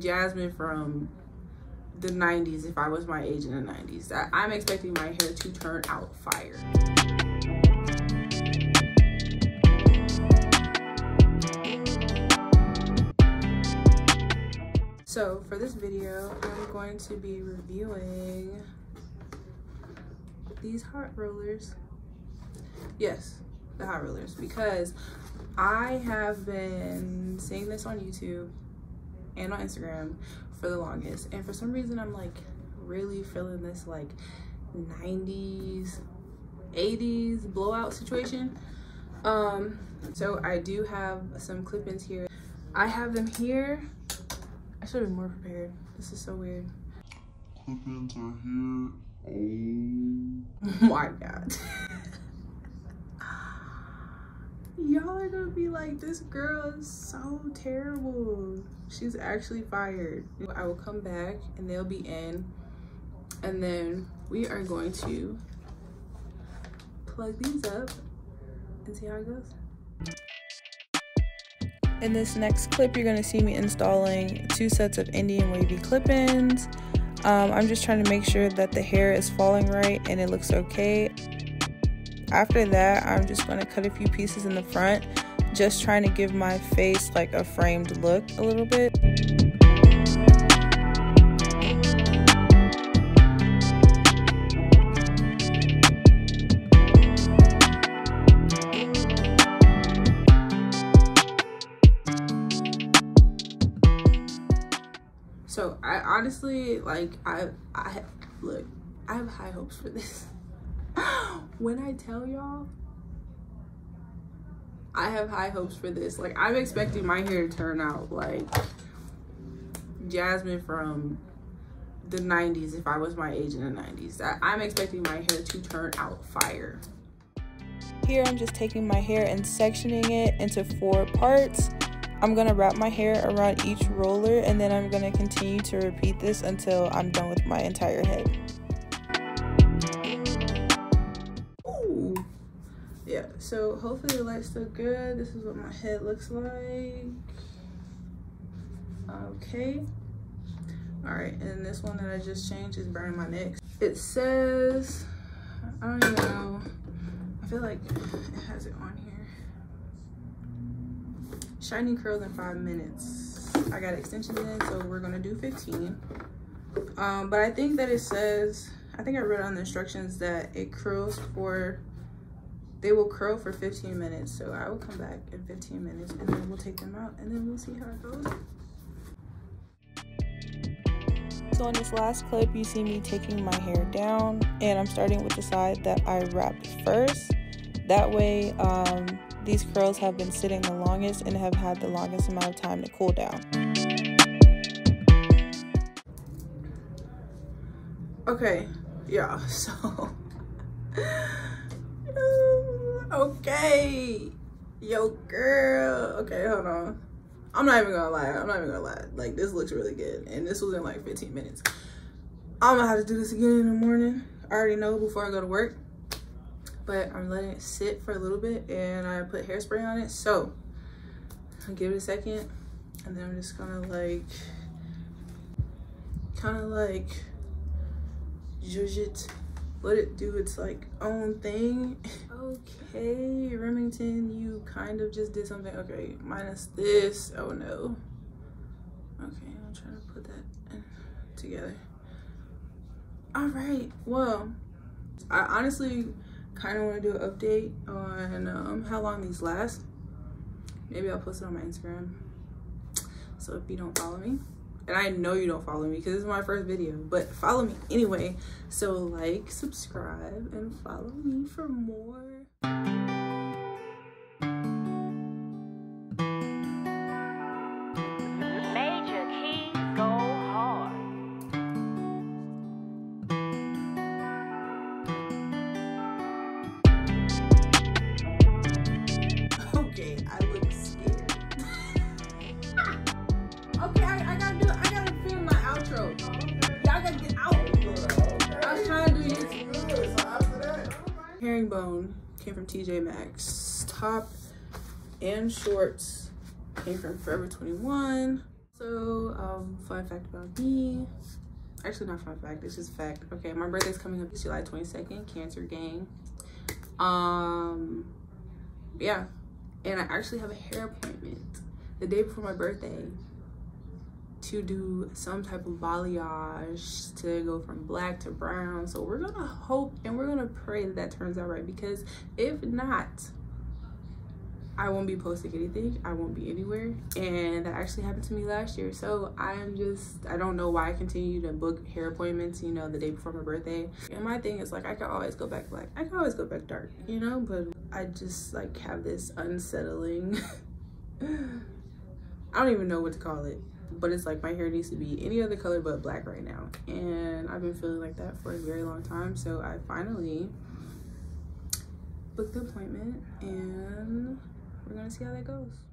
Jasmine from the 90s if I was my age in the 90s. That I'm expecting my hair to turn out fire. So for this video, I'm going to be reviewing these hot rollers. Yes, the hot rollers because I have been seeing this on YouTube and on Instagram for the longest. And for some reason, I'm like really feeling this like 90s, 80s blowout situation. Um, so I do have some clip-ins here. I have them here. I should have been more prepared. This is so weird. Clip-ins are here. Oh my god. Y'all are gonna be like, this girl is so terrible. She's actually fired. I will come back and they'll be in. And then we are going to plug these up and see how it goes. In this next clip, you're gonna see me installing two sets of Indian wavy clip-ins. Um, I'm just trying to make sure that the hair is falling right and it looks okay. After that, I'm just going to cut a few pieces in the front, just trying to give my face like a framed look a little bit. So I honestly like I I look I have high hopes for this. when I tell y'all, I have high hopes for this. Like, I'm expecting my hair to turn out like Jasmine from the 90s if I was my age in the 90s. I'm expecting my hair to turn out fire. Here, I'm just taking my hair and sectioning it into four parts. I'm gonna wrap my hair around each roller and then I'm gonna continue to repeat this until I'm done with my entire head. Yeah so hopefully the lights look good. This is what my head looks like. Okay. All right and this one that i just changed is burning my neck. It says i don't even know. I feel like it has it on here. Shining curls in five minutes. I got extensions in so we're gonna do 15 um but i think that it says i think i read on the instructions that it curls for they will curl for 15 minutes. So I will come back in 15 minutes and then we'll take them out and then we'll see how it goes. So in this last clip, you see me taking my hair down and I'm starting with the side that I wrapped first. That way, um, these curls have been sitting the longest and have had the longest amount of time to cool down. Okay, yeah, so okay. Yo, girl. Okay, hold on. I'm not even gonna lie. I'm not even gonna lie. Like, this looks really good. And this was in like 15 minutes. I'm gonna have to do this again in the morning. I already know before I go to work. But I'm letting it sit for a little bit and I put hairspray on it. So, I'll give it a second. And then I'm just gonna like, kind of like, judge it let it do its like own thing. okay, Remington, you kind of just did something. Okay, minus this. Oh no. Okay, I'm trying to put that together. All right, well, I honestly kind of want to do an update on um, how long these last. Maybe I'll post it on my Instagram. So if you don't follow me, and I know you don't follow me because this is my first video, but follow me anyway. So like, subscribe, and follow me for more. Herringbone came from TJ Maxx. Top and shorts came from Forever 21. So um, fun fact about me. Actually, not fun fact. It's just fact. Okay, my birthday's coming up July 22nd. Cancer gang. Um, yeah, and I actually have a hair appointment the day before my birthday to do some type of balayage to go from black to brown. So we're gonna hope and we're gonna pray that that turns out right because if not, I won't be posting anything. I won't be anywhere. And that actually happened to me last year. So I'm just, I don't know why I continue to book hair appointments, you know, the day before my birthday. And my thing is like, I can always go back black. I can always go back dark, you know, but I just like have this unsettling, I don't even know what to call it but it's like my hair needs to be any other color but black right now. And i've been feeling like that for a very long time so i finally booked the appointment and we're gonna see how that goes